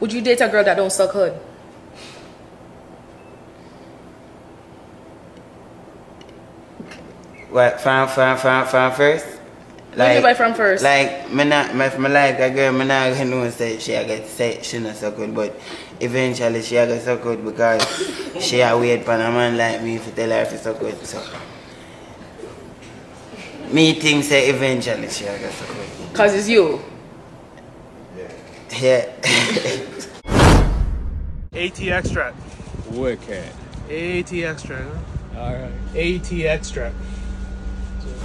Would you date a girl that don't suck hood? What, from, from, from, from first? What do you from first? Like, me not, me, me like a girl, me not gonna know say she get say she not so good, but eventually she get so good because she a wait for a man like me to tell her if so good, so. Me think say eventually she get so good. Cause it's you. Yeah. AT extract. Wicked. AT extract. Alright. AT extract.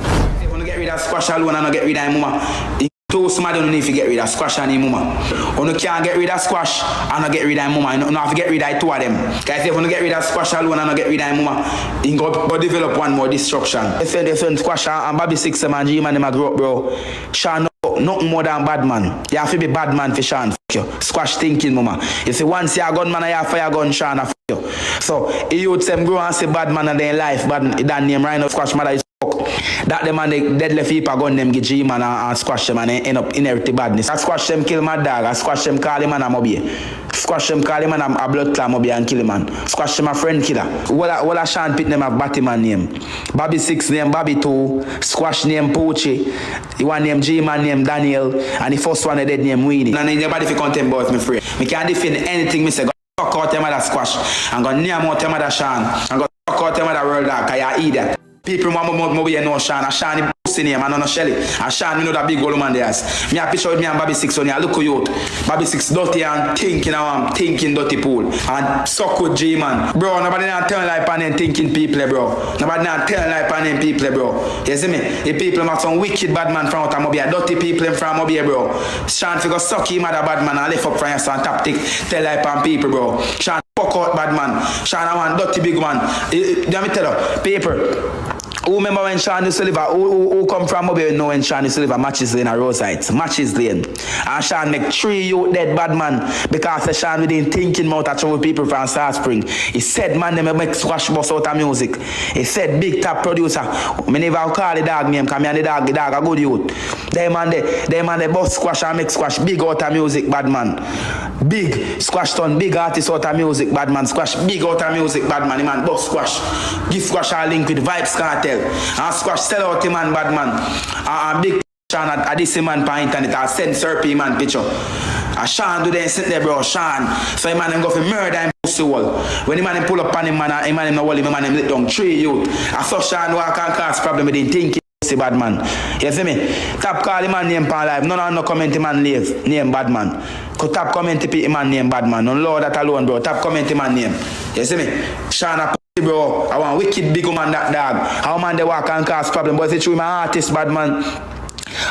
If you want to get rid of squash alone and not get rid of him, mama. You too smart don't need to get rid of squash and him, mama. You can't get rid of squash and not get rid of him, mama. You don't have to get rid of two of them. Guys, if you want to get rid of squash alone and not get rid of him, mama, you go, go develop one more destruction. If you defend squash and Bobby Six and G man, them a grow up, bro. Sean, no, nothing more than bad man. You have to be bad man for Sean. F you. Squash thinking, mama. You see, once you're a gunman, you have fire gun, Sean, f you. So, the youths them grow and say bad man in their life, but that name right now, squash mother is fuck. That them and the deadly people gun them get G man and, and squash them and end up inherit the badness. I squash them kill my dog, I squash them call him and I'm obey. Squash them call him and I'm a blood clam obey and kill him man. Squash them a friend killer. What a, what a Sean Pitt name have Batman name. Bobby Six name Bobby Two. Squash name Poochie. The one name G man name Daniel. And the first one they dead name Weenie. And anybody fi content boys me free. Me can't defend anything me say. Go fuck out them other squash. And go near more them other Sean. And go fuck out them other world dog. Cause you idiot. People want more more you know Sean. And Sean the man and no Shelly. And Sean me know that big old man there. Me a picture with me and Bobby Six on here. Look at you. Bobby Six dirty and thinking I'm thinking dirty pool. And suck with G man. Bro, nobody not on them thinking people bro. Nobody not on them people bro. You see me? The people are some wicked bad man from out of Mobile. Dirty people from Mobile bro. Sean figure suck him at a bad man and lift up from your son tap tick. Tell like on people bro. Sean fuck out bad man. Sean I want dirty big man. Let me tell you. Paper. Who remember when Sean Sullivan, who, who, who come from Mobile know when Sean Sullivan matches lane a roadside, matches lane. And Sean make three youth dead bad man because the Sean within thinking mouth at trouble people from Salt Spring. He said man them make squash bus out of music. He said big top producer. Me never call the dog name because me and the dog, the dog a good youth. Them man they, them man they bust squash and make squash big out of music bad man. Big squash ton, big artist out of music bad man. Squash big out of music bad man. The man bust squash. Give squash a link with Vybz Kartel. And squash sell out the man bad man. And, big Sean at, at this man pa internet and send Serpy man picture. And Sean do them sit there bro, Sean. So the man them go for murder him pussy wall. When the man him pull up on him man, and the man him no wall, the man him let down three youth. I saw Sean walk and cause problem with him thinking pussy bad man. You see me? Tap call him man name pan live. No, of no comment him man live name bad man. Cause tap comment him man name bad man. No Lord that alone bro. Tap comment him man name. You see me? Sean bro. I want wicked big man that dog. How man they walk and cause problem. But it's true my artist bad man.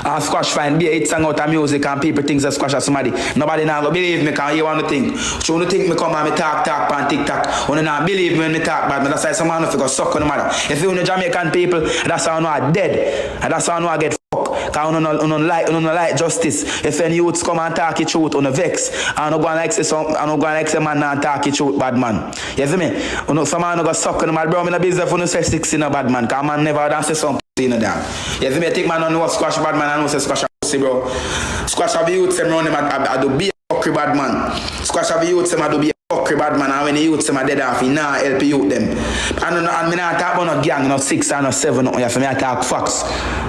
And squash fine, be a hit song out of music and people think that squash as somebody. Nobody now go believe me can you want to think. So you think me come and me talk talk on TikTok. You not believe me when me talk bad, but that's why someone figure suck on the matter. If you know Jamaican people, that's how I know I dead. And that's how I know I get Because we don't, don't, like, don't like justice. If any youths come and talk the truth, we vex. I don't go and like say some, I don't go and like say man not talk it truth, bad man. You see me? You know, some man go suck in my bro, I'm in a business for no say six in a bad man. Because man never dance some pussy in a damn. You see me? Take man on what squash bad man, I know say squash a pussy bro. Squash a youth, them round them, I, I, I do be a fuckery bad man. Squash a youths, them I do be a fuckery bad man. And when the youths, them are dead off, he nah help the youth them. And, and me not talk about no gang, no six or no seven, no, you see me, I talk facts.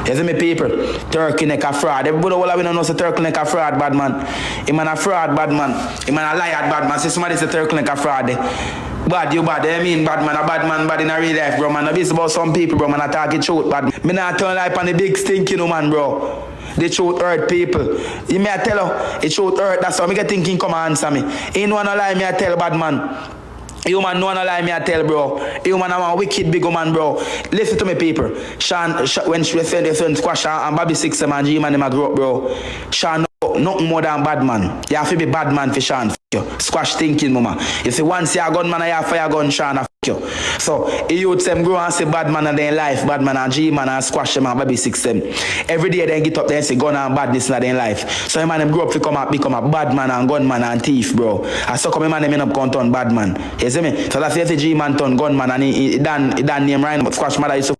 You see me, people? Turkey neck a fraud. Everybody all we know say turkey neck a fraud, bad man. He man a fraud, bad man. He man a liar, bad man. Say somebody say turkey neck a fraud. eh. Bad, you bad. I mean bad man, a bad man, bad in a real life, bro. Man, it's about some people, bro. Man, I talk it truth, bad. Me not turn life on the big stinking man, bro. The truth hurt people. You may I tell her, the truth hurt. That's why me get thinking come answer me. Ain't wanna lie, me I tell bad man. You man no wanna lie me I tell bro. You man I'm a wicked big man bro. Listen to me people. Sean, when she said the son squash and Bobby Six man G man them a grow up bro. Sean no, nothing more than bad man. You have to be bad man for Sean. You. Squash thinking mama. If You see once you a gun man I have a fire gun Sean you. So the youths them grow and say bad man and their life, bad man and G man and squash them and Bobby Six them. Every day they get up there and say gun and badness in their life. So the man them grow up to come up become a bad man and gun man and thief bro. And so come the man them end up come turn bad man. You see me? So that's the G man turn gun man and he, he, done he done name right but squash mother used to.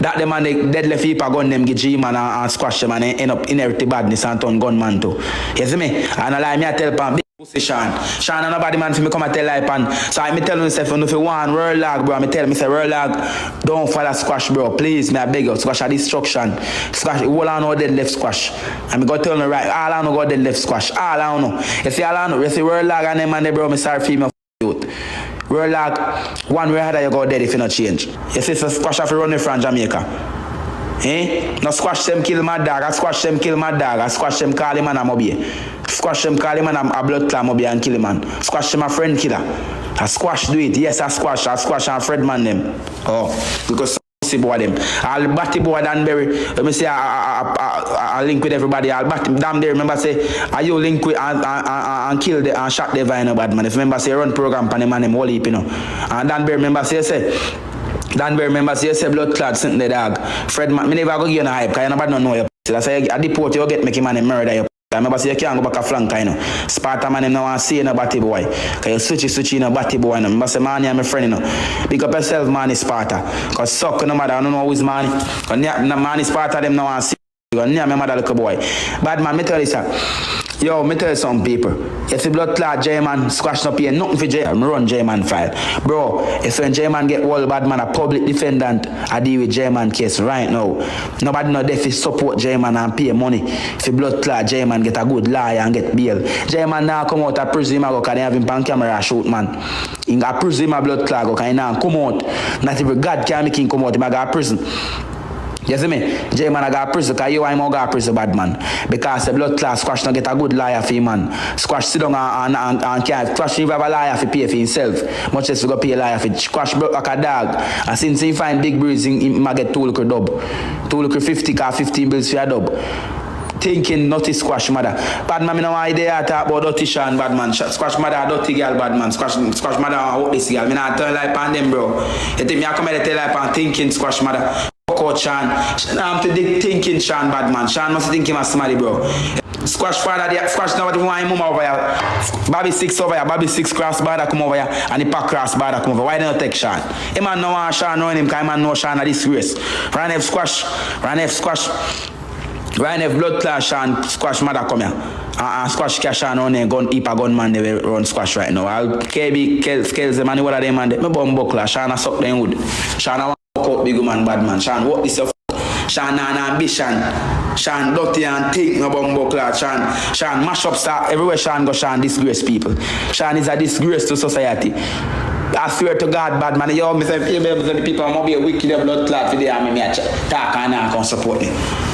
That them and the deadlift heap a gun them give G man and, and squash them and end up inherit the badness and turn gunman too. You see me? And I like me I tell big pussy Sean. Sean and nobody man for me come and tell like pan. So I me tell myself if you want world lag bro, I me tell me say world lag, don't follow squash bro. Please me I beg you, squash a destruction. Squash all I know deadlift squash. And me go tell me right, all I know go deadlift squash. All I know. You see all I know, you see world lag and them and they bro, me sorry for me youth. World lag, one way harder you go dead if you not change. You see so squash off running from Jamaica. Eh? Na squash sem kil madara, squash sem kil madara, squash sem kali man a mobye. Squash sem kali man a blood clan mobye an kil man. Squash sem a friend killer. A squash do it. Yes, a squash. A squash and friend man them. Oh, because pussy boy them. I'll bat boy Danbury. Let me say I, I, I, I link with everybody. I'll bat him there. Remember say, are you link with and, and, and, and kill the and shot the vine bad man. If remember say run program pan the man them all heap, you know. And Danbury remember say say Danbury remember say say blood clot sent the dog. Fred man, me never go give you no hype because you nobody don't know pussy. That's why the port you get make him and murder your I remember say you can't go back a flank, you know. Sparta man him no want see no batty boy. Cause you switchy switchy no batty boy. No. Remember say man you my friend, you know. Big up yourself, man Sparta. Cause suck no matter I don't know who's man. Cause man is Sparta them no want see. Cause near my mother little boy. Bad man, me tell you sir. Yo, me tell you some people. If the blood clot J-Man squash up here, nothing for J. Me run J-Man file. Bro, if when J-Man get all bad man, a public defendant, I deal with J-Man case right now. Nobody know if support J-Man and pay money. If the blood clot J-Man get a good liar and get bail. J-Man now come out of prison, go, they have him on camera shoot, man. In a prison, a blood clot go, he now come out. Not even God can make him come out, a go prison. You see me? J man I got prison because you I'm got prison bad man. Because the blood class squash don't get a good liar for him man. Squash sit down and, and, and, can't squash even have a liar for pay for himself. Much less we go pay a liar for squash broke like a dog. And since he find big breeze, he, he might get two little dub. Two little 50 car 15 bills for a dub thinking naughty squash mother. Bad man, me no idea talk about dirty Sean bad man. Squash mother, dirty girl bad man. Squash squash mother, what this girl. Me not turn like on them, bro. You think me I come here to tell like on thinking squash mother. Out Sean. I'm to dig thinking Sean bad man. Sean must think him as somebody, bro. Squash father, the squash now what you want him over here. Bobby six over here, Bobby six cross border come over here, and the pack cross border come over. Why don't you take Sean? Him man no want Sean knowing him, cause him man know Sean a disgrace. Ryan F squash, Ryan F squash. Ryan F blood clash and squash mother come here. And, and squash cash and on there gun heap a gunman they run squash right now. I'll KB kill scales them and what are them and they me bum buckler. Sean a suck them wood. Sean a walk out big man bad man. Sean what this your f- Sean an ambition. Sean dirty and think no bum buckler. Sean Sean mash up star everywhere Sean go Sean disgrace people. Sean is a disgrace to society. I swear to God, bad man, you me say, people, I'm gonna be a wicked blood clot for the army, me a talk and I can support me.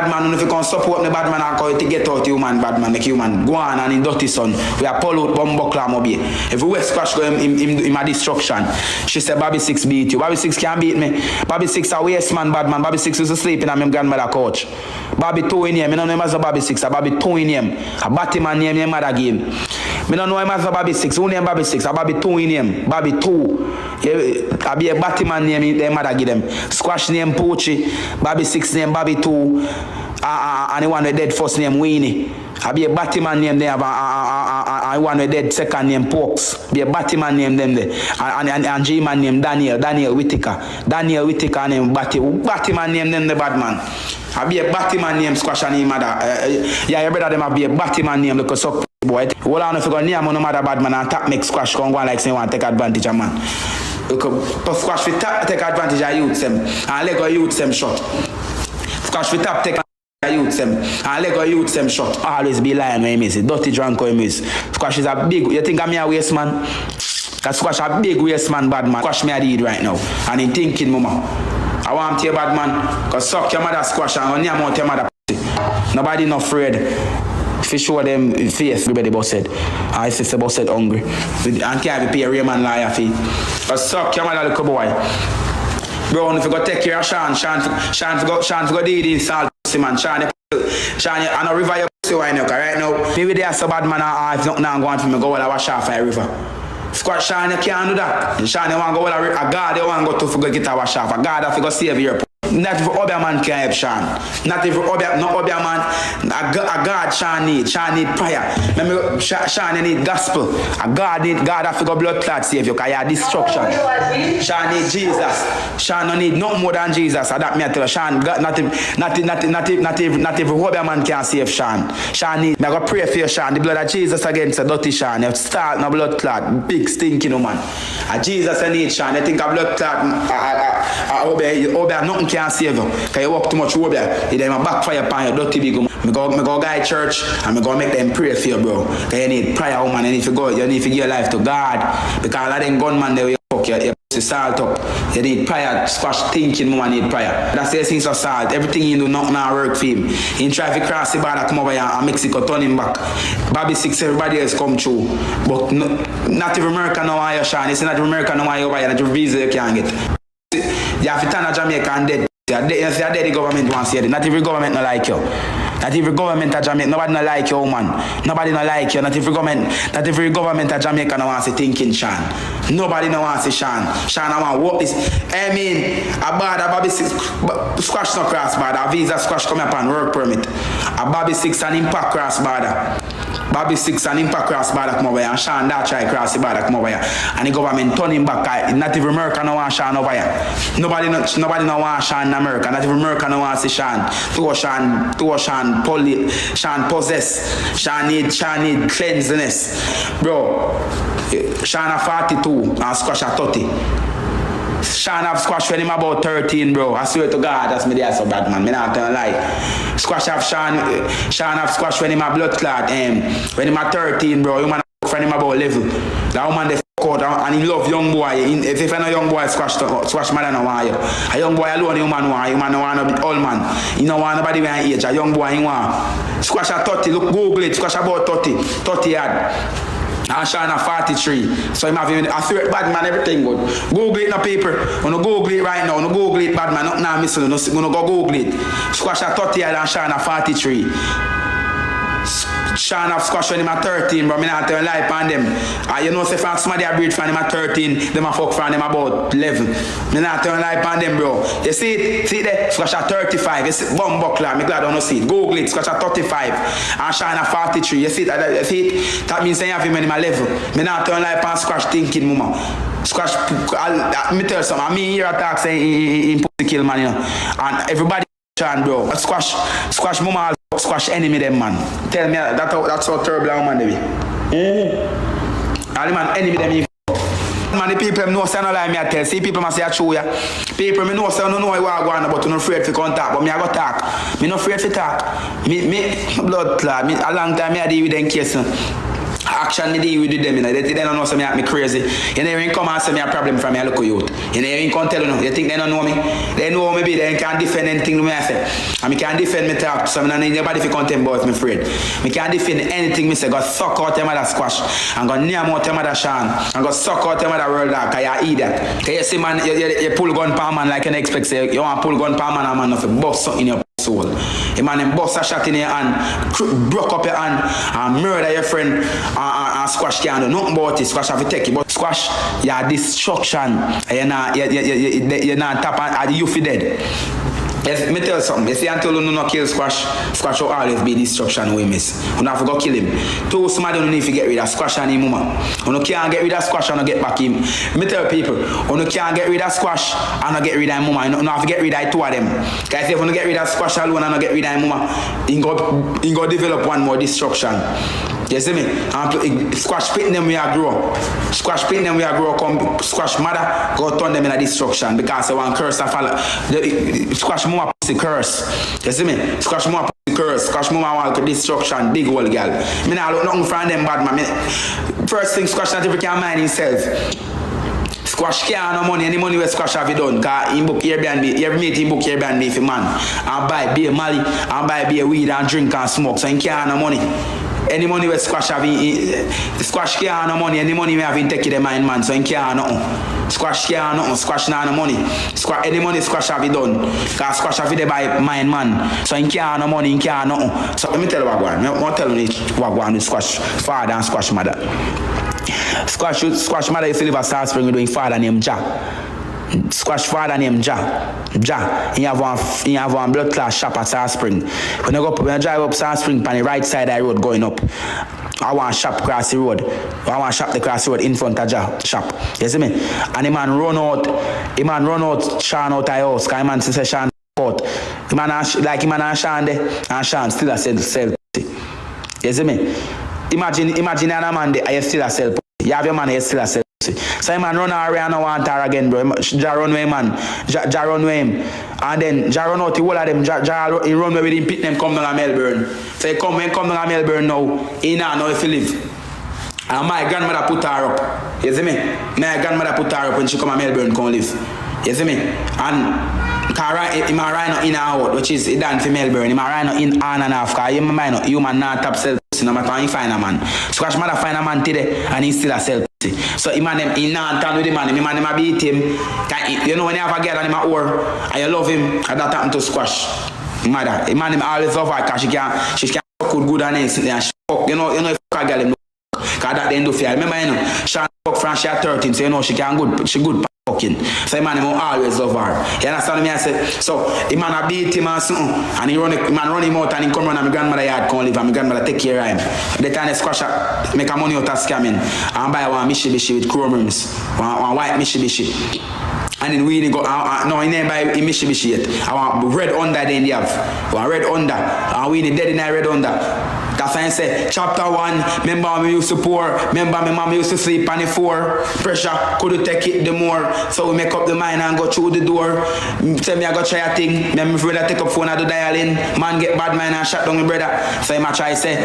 Bad man, if you can support me, bad man, I call you to get out you man, bad man, make you man go on and in dirty son. We are pull out bomb buckler mobile. If we West Crash go in, in, in my destruction, she said Bobby Six beat you. Bobby Six can't beat me. Bobby Six a waste man, bad man. Bobby Six is asleep in my grandmother couch. Bobby two in him, I know him as a Bobby Six, a Bobby two in him. A batty man name him mother game. Me don't know him as a Bobby Six. Who name Bobby Six? A Bobby two in him. Bobby two. Yeah, I be a Batman name them mother give them. Squash name Poochie. Bobby Six name Bobby two. Uh, uh, and the one with dead first name Weenie. I be a Batman name there, and uh, uh, uh, uh, one with dead second name Pokes. Be a Batman name them there. And, and, and G-man name Daniel, Daniel Whittaker. Daniel Whittaker name Batty. Batman name them the bad man. I be a Batman name Squash and him mother. Uh, uh, yeah, your brother them I be a Batman name because up boy. On if you go near no matter bad man and tap make Squash come go on like say want take advantage of man. But Squash fi tap take advantage of youths them and let go youths them shot. Squash fi tap take youths them and let go youths them shot. Always be lying when you miss it. Dirty drunk when you miss. Squash is a big. You think I'm a waste man? Cause Squash a big waste man, bad man. Squash me a deed right now, and he thinking, mama. I want to your bad man. Cause suck your mother squash and your mouth your mother. Nobody not afraid. If you show them face, everybody busted. I say busted hungry. And can't pay a real man liar fee. Cause suck your mother little boy. Bro, if you go take care of Sean, Sean, Sean, if you go, Sean, if you go do this, salt man, Sean, you- Sean, I know river your pussy now, 'cause right now, maybe they are so bad man, uh, if nothing now going for me, go well, I wash off a river. Squash Sean, you can't do that. Sean, you want go well, a, a God, you want go to go get a wash off. A God, have to go save your. Not every Obeah man can help Sean. Not every Obeah, no Obeah man, a, a God Sean need. Sean need prayer. Remember, Sean need gospel. A God need, God have to blood clot save you, because you destruction. Sean need Jesus. Sean no need no more than Jesus. And that me I tell you, Sean, God, not, not, not, not, not, every, not every Obeah man can save Sean. Sean need, me I go pray for you, Sean. The blood of Jesus against the dirty Sean. You start no blood clot. Big stinking man. And Jesus I need Sean. I think a blood clot, uh, uh, uh, Obeah, Obeah, nothing can save you. Because you walk too much Obeah. You then backfire upon your dirty big. Me go, me go guide church and me go make them pray for you, bro. Because you need prayer, woman. You need to go, you need to give your life to God. Because a of them gunman, they will fuck you. you pussy salt up. You need prayer, squash thinking, woman need prayer. That's the essence of salt. Everything you do, nothing now work for him. Try to cross the border, come over here and Mexico, turn him back. Bobby Six, everybody else come through. But no, not even America know why you're Sean. It's not even America know why here, not even visa you can't get. You have to turn a Jamaica and dead. You dead, you say dead, the government wants you. Not every government no like you. Not every government of Jamaica, nobody no like you, man. Nobody no like you. Not every government, not every government of Jamaica no wants to thinking Sean. Nobody no wants to Sean. Sean, I want what this. I mean, a bad, a Bobby six, squash no cross border. A visa squash come up on work permit. A Bobby six and impact cross border. Bobby Six and Impact cross border come and Sean that try cross the border and the government turn him back. Even America no want Sean over here. Nobody no, nobody no want Sean in America. Not even America no want see Sean. To Sean to Sean poly, Sean possess. Sean need Sean need cleanliness bro Sean a 42 and squash a 30 Sean have squash when him about 13, bro. I swear to God, that's me there so bad, man. Me not tell a lie. Squash have Sean, Sean have squash when him a blood clot. Um, when him a 13, bro. You man when him about 11. That woman they fuck out and he love young boy. If if a young boy squash, to- squash mother no want you. A young boy alone, you man want. You man want bit old man. You no want nobody when age. A young boy, he want. Squash a 30. Look, Google it. Squash about 30. 30 yard. And Sean a 43. So him have even a threat bad man, everything good. Google it in a paper. gonna Google it right now, I'm gonna Google it bad man, nothing now missing. I'm gonna go Google it. Squash a 30 and Sean a 43. Sean have squash when him at 13, bro. Me not tell lie on them. Uh, you know, say if somebody a breed from him at 13, them a fuck from him about 11. Me not tell lie on them, bro. You see it? See it there? Squash at 35. You see bomb buckler. Me glad I don't see it. Google it. Squash at 35. And Sean at 43. You see it? You see it? That means I have him him a level. Me not tell lie on squash thinking, mama. I'll, I, me tell something. I mean, here attack say he, he, he pussy kill man, you know. And everybody Sean, bro. Squash, squash mama, squash enemy them, man. Tell me that, that how, that's how terrible man they be. Mm. All the man enemy them. You Man, the people know say no lie me I tell. See people must say a true ya. People me know say no know what I go on but you no afraid to contact. But me I go talk. Me no afraid to talk. Me me blood clot. Me a long time me I deal with them case. Action me deal with them, you know. They, they don't know me act me crazy. You never even come and say me a problem from me a local youth. You never even come tell you. You think they don't know me? They know me they can't defend anything to me I say. And me can't defend me talk. So I don't need nobody to contempt about me afraid. Me can't defend anything me say. Go suck out them other squash. And go near out them other Sean. And go suck out them other world dog. Cause you idiot. Cause you see man, you, you, you pull gun per man like you expect say you want pull gun per man and man nothing bust something in soul. A man them bust a shot in your hand, broke up your hand, and murder your friend, and, and, and squash do nothing about it. Squash have to take it, but squash your destruction. You're not, you you you you you're not and you feel dead. If, me tell you something. If you until you no kill Squash, Squash will always be destruction we miss. You have to kill him. Two somebody don't need to get rid of Squash and him, woman. You no can't get rid of Squash and get back him. Me tell people, you no can't get rid of Squash and get rid of him, woman. You no have to get rid of two of them. Guys, if you no get rid of Squash alone and get rid of him, woman, you go, you go develop one more destruction. You see me? And squash pit them we are grow. Squash pit them we are grow. Come squash mother go turn them in a destruction because they want curse and follow. Squash mama pussy curse. You see me? Squash mama pussy curse. Squash mama want destruction. Big old girl. Me not look nothing from them bad man. Me, first thing squash not even can mind himself. Squash can't no money, any money where Squash have you done. Cause he book Airbnb, every mate he book Airbnb for man. And buy beer Mali, and buy beer weed and drink and smoke. So he can't no money. Any money where Squash have Squash can't no money, any money we have in take it mind man, so he can't nothing. Squash can't nothing, Squash not no money. Squash, any money Squash have done. Cause Squash have you buy mind man. So he can't no money, he can't nothing. So let me tell you what go on. I'm tell you what go on with Squash father and Squash mother. Squash, squash mother live at Salt Spring doing father named Jack. Squash father named Ja. Ja. He have one he have one blood class shop at Salt Spring. When I go up, when I drive up Salt Spring on the right side of the road going up. I want shop cross the road. I want shop the cross the road in front of Ja shop. You see me? And the man run out, the man run out Sean out of house. Cause the man say Sean out. The man like him and Sean there, and Sean still a sell sell. You see me? Imagine imagine a man there, you still a sell. You have your man, you still a sell. So man run away and want her again, bro. Ja run away, man. Ja, ja run away him. And then Ja run out the whole of them. Ja, ja he run with him, pick them come down to Melbourne. So he come, when come down to Melbourne now, he now know if he live. And my grandmother put her up. You see me? My grandmother put her up when she come to Melbourne come live. You see me? And him a rhino in and out, which is he done for Melbourne. Him a rhino in on and off. Cause him mind human not top pussy no matter how he find a man. Squash mother find a man today and he still a pussy. So him and them, he not turn with the man. Him and him a beat him. He- You know when you have a girl and him a whore and you love him, and that happen to Squash. Mother, him and him always love her cause she can she can fuck with good and instantly and she fuck. You know, you know if fuck a girl him Cause that then do fear. Remember, you know, Sean fuck from she at 13, so you know she can good, she good fucking. So the man him always love her. You understand me? I say, so the man a beat him and something, and he run, the man run him out and he come run and my grandmother yard come live and my grandmother take care of him. The time they squash up, make a money out of scamming and buy one Mitsubishi with chrome rims, one, one white Mitsubishi. And then we go, uh, uh, no, he never buy a Mitsubishi yet. I want red under then they have. One red under. And we dead in red under. That's why I say, chapter one, remember me used to pour, remember me mama used to sleep on the floor. Pressure, could you take it the more? So we make up the mind and go through the door. Mm, Tell me I go try a thing. Me my brother take up phone and do dialing. Man get bad mind and shot down my brother. So him a try say,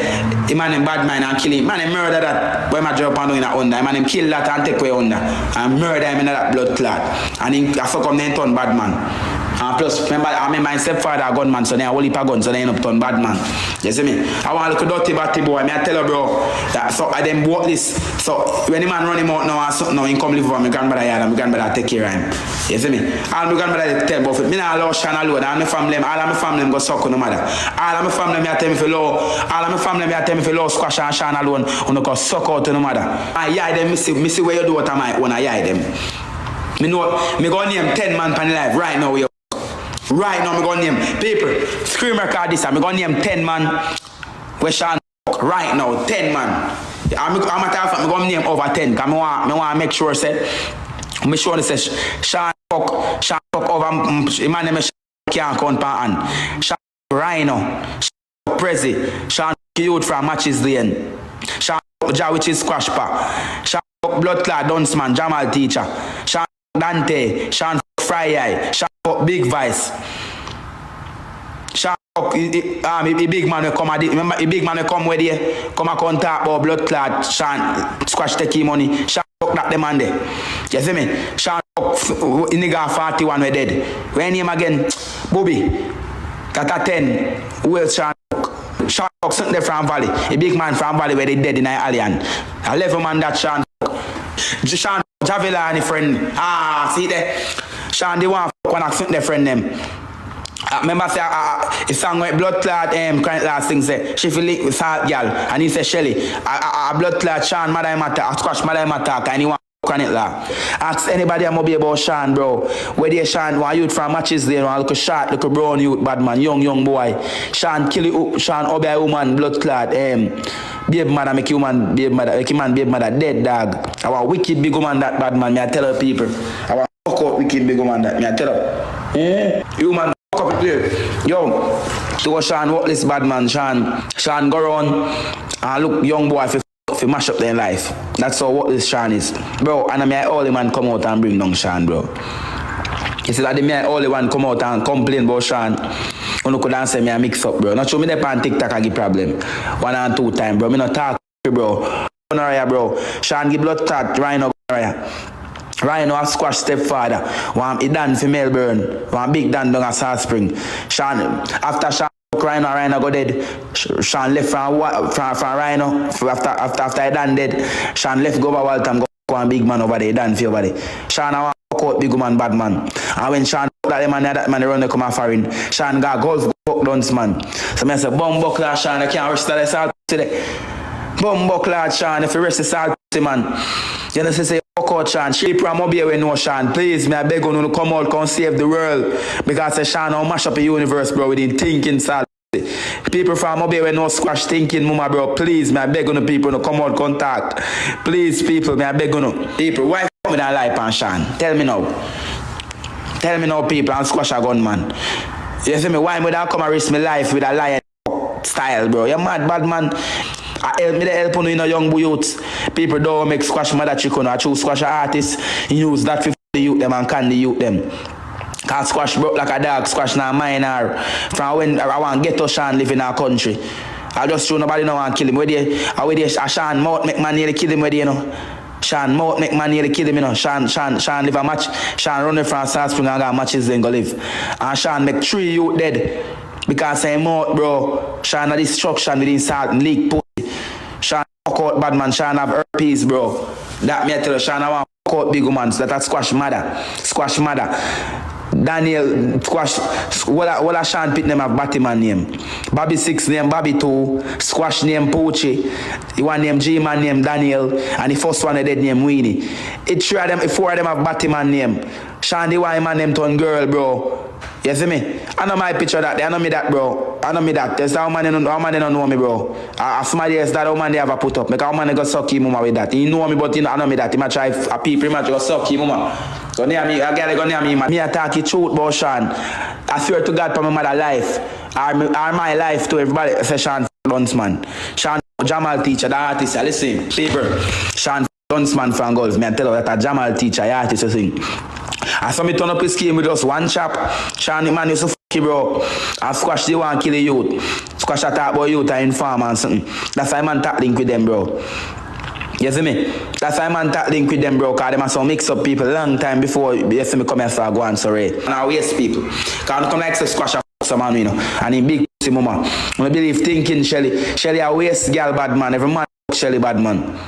the man him bad mind and kill him. Man him murder that. Boy my drop and down in that under. Man him kill that and take away under. And murder him in that blood clot. And him, I fuck up then turn bad man. And plus, remember, I mean, my stepfather a gunman, so then I only a gun, so they end up turn bad man. You see me? I want to look dirty batty boy. I tell you, bro, that so I them bought this. So when the man run him out now and something now, he come live over my grandmother yard and my grandmother take care of him. You see me? All my grandmother tell about it. Me not allow Sean alone. All my family, all of my family go suck on no matter. All of my family me I tell me for low. All of my family me I tell me for low squash and Sean alone. On go suck out no matter. I yai them, me see, me see where you do what I might when I yai them. Me know, me go name 10 man pan life right now. Right now, I'm gonna name people. Scream record this. I'm gonna name 10 man. Sean right now, 10 man. I'm, I'm a tell I'm gonna name over 10. Cause me want, me want make sure say, me sure say Sean fuck, Sean fuck over. Mm, mm, man name is Sean can't count hand. Sean Rhino, Sean Prezi, Sean Youth from Matches Lane, Sean Ja which is Squash Pa, Sean Blood Clot Dunsman, Jamal Teacher, Sean Dante, Sean Fry Eye, Sean Big Vice. Sean um, the big man will come at the, the big man will come where they come and contact about blood clot, Sean squash take him money. Sean fuck that the man there. You see me? In the guy 41 we dead. When name again? Bobby. That a 10. Who else? Sean fuck something from Valley. A big man from Valley where they dead in Alien. A level man that. J- Sean Javila and a friend. Ah, see there. Sean the one fuck one something there friend them. I remember say uh, uh, a song with blood clot um last thing say she feel link with salt girl and he say Shelly a, a, a blood clot Sean him attack squash mother him attack and he want on it la. Ask anybody I'm be about Sean bro. Where they Sean why youth from matches there one look short look a brown youth bad man young young boy. Sean kill it Sean obey a woman blood clot um babe mother make you man babe mother make you man babe mother dead dog. Want wicked big woman that bad man me I tell her people. Want fuck out wicked big woman that me I tell her. Yeah. You man fuck up the play. Yo, to Sean what this bad man, Sean. Sean go around ah, and look young boy fi fi mash up their life. That's all what this Sean is. Bro, and I mean all the man come out and bring down Sean, bro. You see that the me only one come out and complain about Sean. You could answer me a mix up, bro. Not show me the on TikTok I give problem. One and two time, bro. Me not talk, bro. Gonorrhea, bro. Sean give blood clot, Rhino gonorrhea. Rhino a squash stepfather. One he done for Melbourne. One big done down at Salt Spring. Sean after Sean Rhino, Rhino go dead. Sean left from from, from Rhino. After after after he done dead. Sean left go over Waltham go one big man over there. He done for over there. Sean want fuck out big man bad man. And when Sean that man that man run they come off foreign. Sean got golf fuck dance man. So me say bum buckler Sean I can't rest that salt today. Bum buckler Sean if you rest the salt man. You know say out Sean. Shape up here we know Sean. Please, me I beg you to come out, come save the world. Because say Sean now mash up the universe, bro, with him thinking salt. People from up here we know squash thinking, mama, bro. Please, me I beg you to people to come out contact. Please, people, me I beg you to. People, why f- me that life on Sean? Tell me now. Tell me now, people, and squash a gun, man. You see me? Why would I come and risk my life with a lion style, bro? You're mad, bad man. I help me to help you, know, young youths. People don't make squash mother chicken. I choose squash artists. Use that for the youth them and can the youth them. Cause squash broke like a dog, squash now minor. From when I want ghetto Sean live in our country. I just show nobody know want kill him. Where they, I where they, Sean make man nearly kill him where they, you know. Sean make man nearly kill him, you know. Sean, Sean, Sean live a match. Sean running from Salt Spring and got matches then go live. And Sean make three youth dead. Because say mouth, bro. Sean a destruction within Salt and League. Sean fuck out bad man. Sean have herpes, bro. That me I tell you, Sean I want fuck out big man. So that squash mother. Squash mother. Daniel Squash what a, what a Sean Pitt name have Batman name. Bobby Six name Bobby Two, Squash name Poochie, one name G Man name Daniel, and the first one a dead name Weenie. It three of them, it four of them have Batman name. Sean the one man name turn girl, bro. You see me? I know my picture that. I know me that, bro. I know me that. There's how man how man they don't know me, bro. I, I somebody else that how man they a put up. Make how man they go suck him mama with that. He know me, but he know, I know me that. He might try a people, he might go suck him mama. So near me, I gotta go near me, man. Me attack the truth about Sean. I swear to God for my mother life. Or, me, or my life to everybody. Say Sean Dunsman. Sean Jamal teacher, the artist. Listen, people. Sean Dunsman from Gulf. Me tell you that a Jamal teacher, the artist, you sing. I saw me turn up his game with just one chap. Sean man used to fuck you, bro. I squash the one kill the youth. Squash a talk about youth and inform and something. That's why man tap link with them, bro. You see me? That's why man tap link with them, bro, because them are some mix up people long time before you see me come here for go and sorry. And I waste people. Because I come like say squash a some man, you know. And in big pussy mama. I believe thinking Shelly. Shelly a waste girl bad man. Every man Shelly bad man.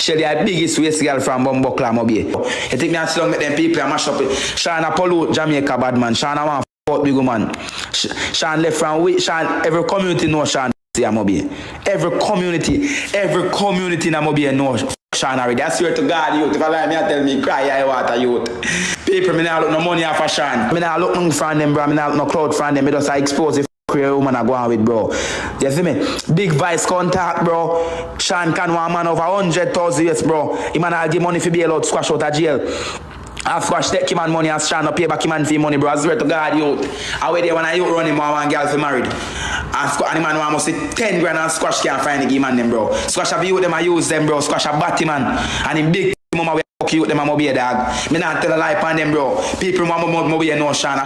Shelly a biggest waste girl from Bumbuckla Mobile. You think me and sit down with them people and mash up it. Sean a pollute Jamaica bad man. Sean a want fuck big. Sh- Sean left from we Sean every community know Sean see I'm Mobile. Every community, every community in Mobile know Sean already. I swear to God, youth. If I lie, me I tell me cry I water youth. People me not look no money off of Sean. Me not look nothing from them, bro. Me not look no crowd from them. Me just I expose the queer woman I go on with, bro. You see me? Big vice contact, bro. Sean can one man over 100,000 US, bro. He man I'll give money for bail out, squash out of jail. I squash take him and money and Sean up pay back him and fee money, bro. I swear to God, youth. I wait there when I youth run him, I want girl for married. And, squ- and the man say 10 grand and squash can't find the game man them, bro. Squash a youth them I use them, bro. Squash a batty man. And him big mama we fuck you them a mobile dog. Me not tell a lie upon them, bro. People want mo mo be no Sean.